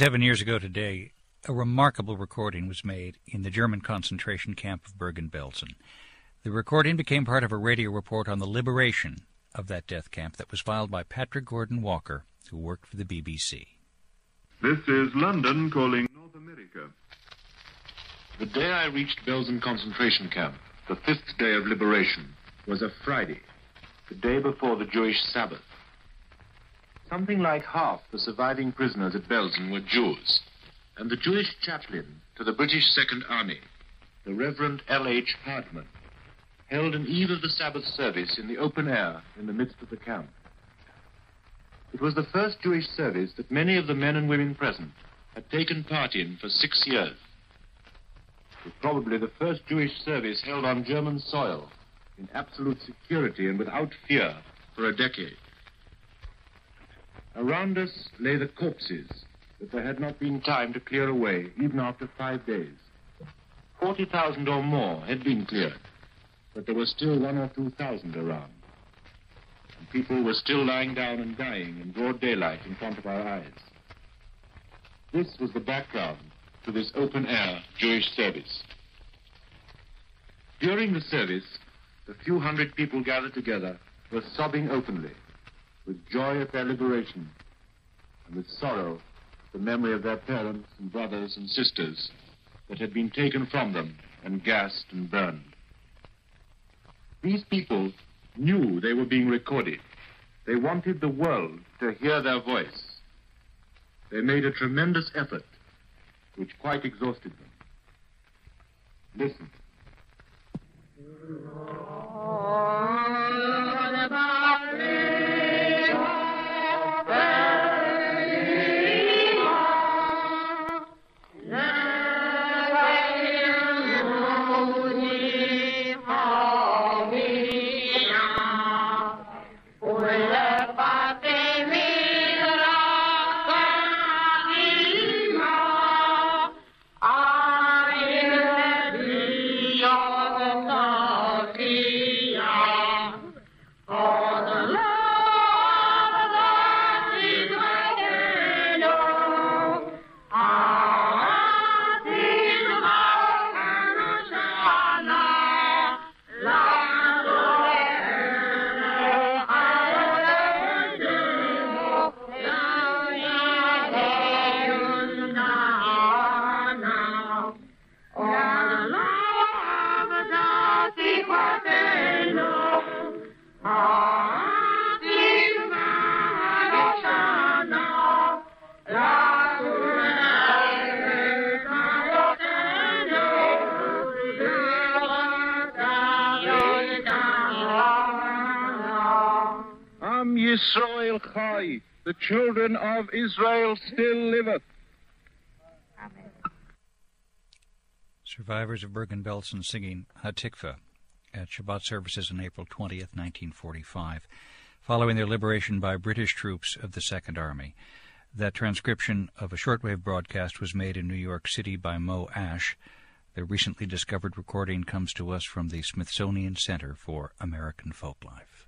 Seven years ago today, a remarkable recording was made in the German concentration camp of Bergen-Belsen. The recording became part of a radio report on the liberation of that death camp that was filed by Patrick Gordon Walker, who worked for the BBC. This is London calling North America. The day I reached Belsen concentration camp, the fifth day of liberation, was a Friday, the day before the Jewish Sabbath. Something like half the surviving prisoners at Belsen were Jews, and the Jewish chaplain to the British Second Army, the Reverend L.H. Hardman, held an eve of the Sabbath service in the open air in the midst of the camp. It was the first Jewish service that many of the men and women present had taken part in for six years. It was probably the first Jewish service held on German soil in absolute security and without fear for a decade. Around us lay the corpses that there had not been time to clear away, even after five days. 40,000 or more had been cleared, but there were still one or two thousand around. And people were still lying down and dying in broad daylight in front of our eyes. This was the background to this open air Jewish service. During the service, the few hundred people gathered together were sobbing openly with joy at their liberation and with sorrow the memory of their parents and brothers and sisters that had been taken from them and gassed and burned. These people knew they were being recorded. They wanted the world to hear their voice. They made a tremendous effort, which quite exhausted them. Listen. Am Yisrael Chai, the children of Israel still liveth. Survivors of Bergen-Belsen singing Hatikva at Shabbat services on April 20th, 1945, following their liberation by British troops of the Second Army. That transcription of a shortwave broadcast was made in New York City by Moe Asch. The recently discovered recording comes to us from the Smithsonian Center for American Folklife.